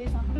非常好。